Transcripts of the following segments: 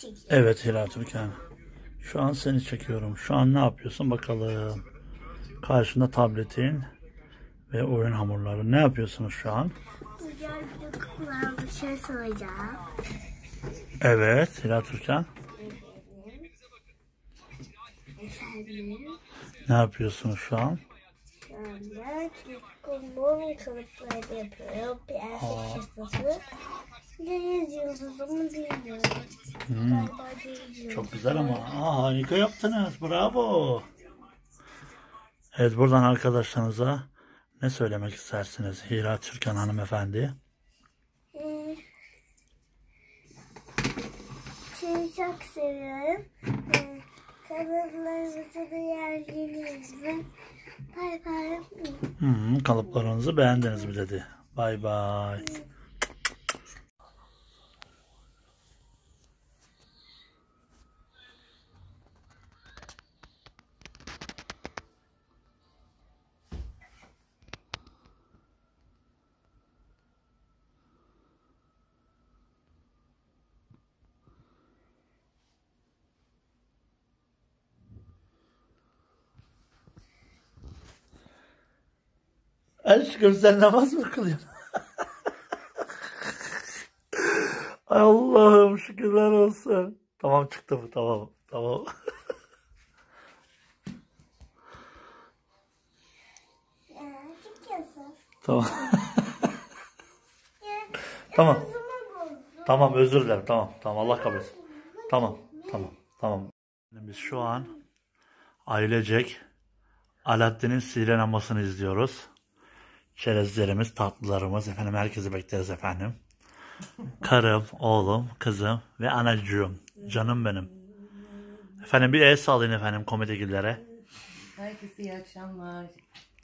çekiyor. Evet Hilal Türkan. Şu an seni çekiyorum. Şu an ne yapıyorsun bakalım. Karşında tabletin ve oyun hamurları. Ne yapıyorsunuz şu an? Güzel bir şey soracağım. Evet Hilal Türkan. Efendim, Ne yapıyorsunuz şu an? şu anda kumum kalıpları yapıyorum. Bir erkek şişesi. Deniz yıldızı mı bilmiyorum. Yıldızı. Çok güzel ama. Aa, harika yaptınız. Bravo. Evet buradan arkadaşlarınıza ne söylemek istersiniz? Hilal Türkan hanımefendi. Ee, Şeyi çok seviyorum. Ee, Kanallarımızı da yerliniz mi? Bay bay. -hı, kalıplarınızı beğendiniz mi dedi. Bay bay. Aşkım sen namaz mı kılıyorsun? Allah'ım şükürler olsun. Tamam çıktı bu tamam tamam. Tamam. Tamam. Tamam özür dilerim tamam tamam Allah kabul etsin. Tamam tamam tamam. Biz şu an ailecek Alaaddin'in sirenamasını izliyoruz. Çerezlerimiz, tatlılarımız efendim herkesi bekleriz efendim. Karım, oğlum, kızım ve anacığım. Canım benim. Efendim bir el sallayın efendim komedikillere. Herkese iyi akşamlar.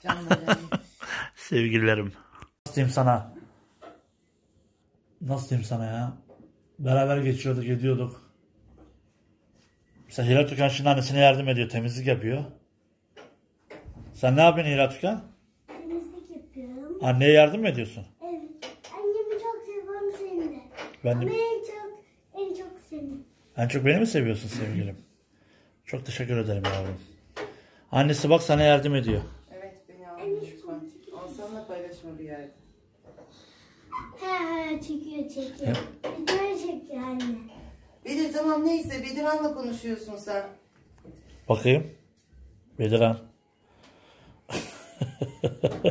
Canlarım. Sevgililerim. Nasıl diyeyim sana? Nasıl diyeyim sana ya? Beraber geçiyorduk, ediyorduk. Mesela Hilal Tükan şimdi annesine yardım ediyor, temizlik yapıyor. Sen ne yapıyorsun Hilal Tükan? Anneye yardım mı ediyorsun? Evet. Annemi çok seviyorum seni de. Ben Ama de... en çok, en çok seni. En çok beni mi seviyorsun sevgilim? Çok teşekkür ederim yavrum. Annesi bak sana yardım ediyor. evet beni alın lütfen. Olsanla paylaşma bir yerde. He he çekiyor çekiyor. Video çekiyor anne. Bedir tamam neyse Bedirhan'la konuşuyorsun sen. Bakayım. Bediran.